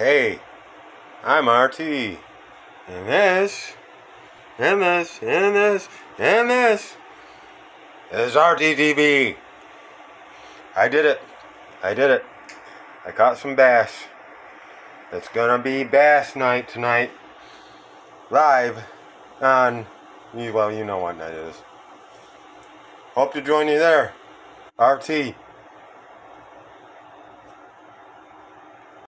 Hey, I'm RT. And this, and this, and this, and this is RTTV. I did it. I did it. I caught some bass. It's gonna be bass night tonight. Live on, well, you know what night it is. Hope to join you there. RT.